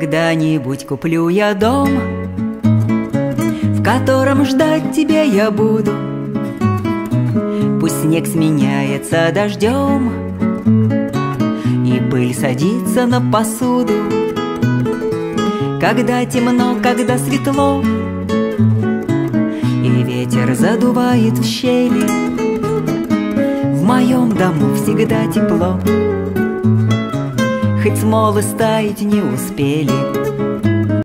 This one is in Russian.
Когда-нибудь куплю я дом, В котором ждать тебя я буду. Пусть снег сменяется дождем, И пыль садится на посуду. Когда темно, когда светло, И ветер задувает в щели, В моем дому всегда тепло Хоть смолы стаять не успели.